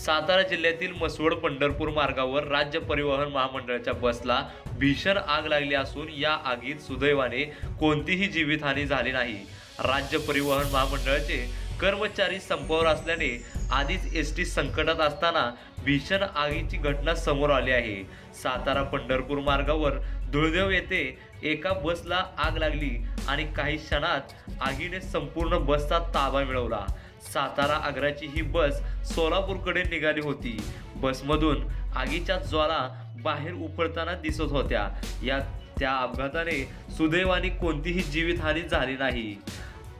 सातारा जिल्ह्यातील मसवड पंढरपूर मार्गावर राज्य परिवहन महामंडळाच्या बसला भीषण आग लागली असून या आगीत सुदैवाने कोणतीही जीवितहानी झाली नाही. राज्य परिवहन महामंडळाचे कर्मचारी संपावर असल्याने आधीच एस टी संकटात असताना भीषण आगीची घटना समोर आली आहे. सातारा पंढरपूर मार्गावर धुळदेव येथे एका बसला आग लागली आणि काही क्षणात आगीने संपूर्ण बसचा ताबा मिळवला. सातारा आग्राची ही बस सोलापूरकडे निघाली होती. बसमधून आगीच्या ज्वाला बाहेर उपळताना दिसत होत्या. या त्या अपघाताने सुदैवाने कोणतीही जीवितहानी झाली नाही.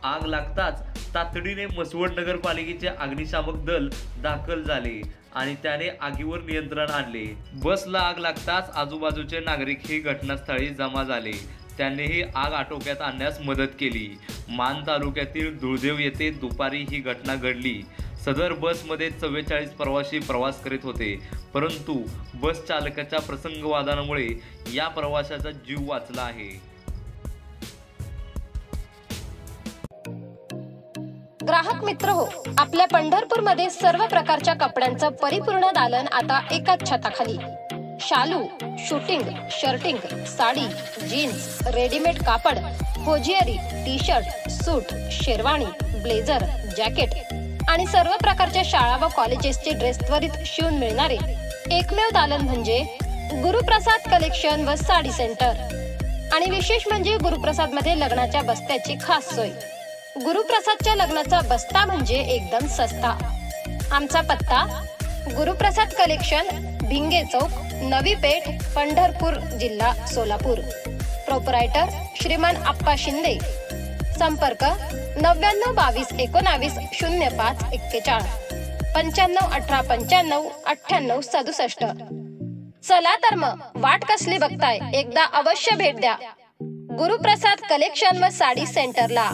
आग लागताच तातडीने मसवड नगरपालिकेचे अग्निशामक दल दाखल झाले आणि त्याने आगीवर नियंत्रण आणले. बसला आग लागताच आजूबाजूचे नागरिक ही घटनास्थळी जमा झाले. त्यांनीही आग आटोक्यात आणण्यास मदत केली. मान तालुक्यातील धुळदेव येथे दुपारी ही घटना घडली. सदर बसमध्ये चव्वेचाळीस प्रवासी प्रवास करीत होते. परंतु बस चालकाच्या प्रसंगवादामुळे या प्रवाशाचा जीव वाचला आहे. ग्राहक मित्र हो आपल्या पंढरपूरमध्ये सर्व प्रकारच्या कपड्यांचं परिपूर्ण दालन आता एकाच छताखाली. Shalu shooting shirting sari jeans readymade कापड hosiery T shirt suit sherwani blazer jacket आणि सर्व प्रकारच्या शाळा व कॉलेजेसचे ड्रेस त्वरित शिवून मिळणारे एकमेव दालन म्हणजे गुरुप्रसाद कलेक्शन व साडी सेंटर. आणि विशेष म्हणजे गुरुप्रसादमध्ये लग्नाच्या बस्त्याची खास सोय. गुरुप्रसादच्या लग्नाचा बस्ता म्हणजे एकदम सस्ता. आमचा पत्ता गुरुप्रसाद कलेक्शन भिंगे चौक नवी पेठ पंढरपूर जिल्हा सोलापूर. प्रोपरायटर श्रीमान आप्पा शिंदे. संपर्क नव्याण्णव बावीस एकोणावीस शून्य पाच एक्केचाळीस पंच्याण्णव अठरा पंच्याण्णव अठ्ठ्याण्णव सदुसष्ट. चला तर मग वाट कसली बघताय? एकदा अवश्य भेट द्या. गुरुप्रसाद कलेक्शन व साडी सेंटरला.